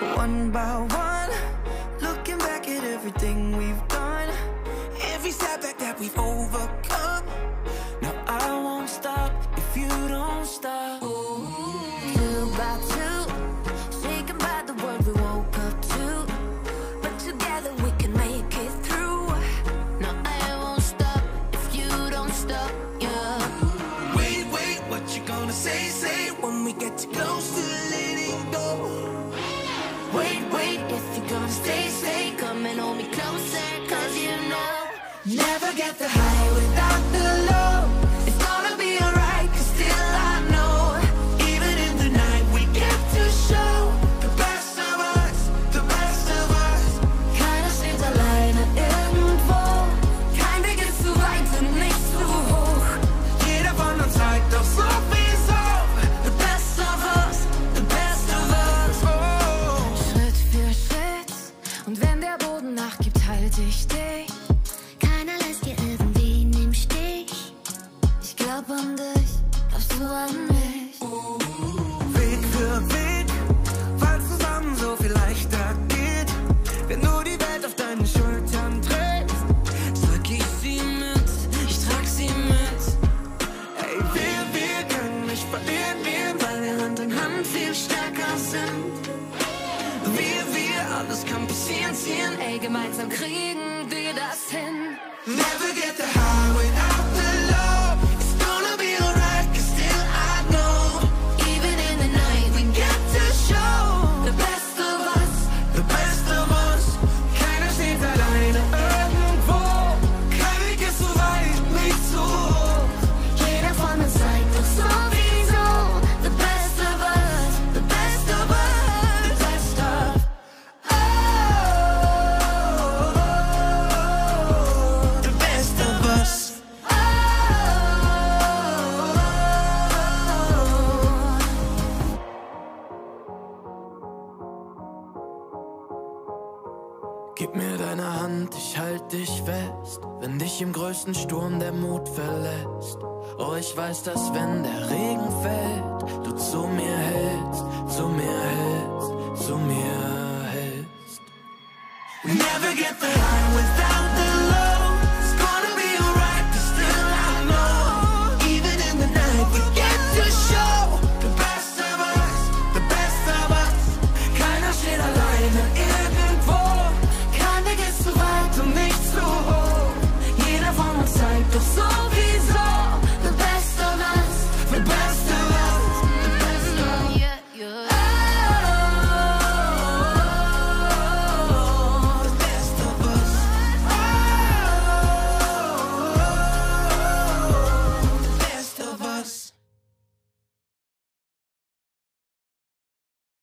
one by one. Looking back at everything we've done, every setback that we've overcome. Und wenn der Boden nachgibt, halte ich dich. Keiner lässt dir irgendwen im Stich. Ich glaub an dich, glaubst du an mich? Weg für Weg, weil zusammen so viel leichter geht. Wenn du die Welt auf deinen Schultern trägst, trag ich sie mit, ich trag sie mit. Ey, wir, wir können nicht verlieren, wir, weil wir Hand in Hand viel stärker sind. Wir, wir, alles kann passieren, ziehen. Ey, gemeinsam kriegen Gib mir deine Hand, ich halt dich fest, wenn dich im größten Sturm der Mut verlässt. Oh, ich weiß, dass wenn der Regen fällt, du zu mir hältst, zu mir hältst, zu mir hältst. Never get the high without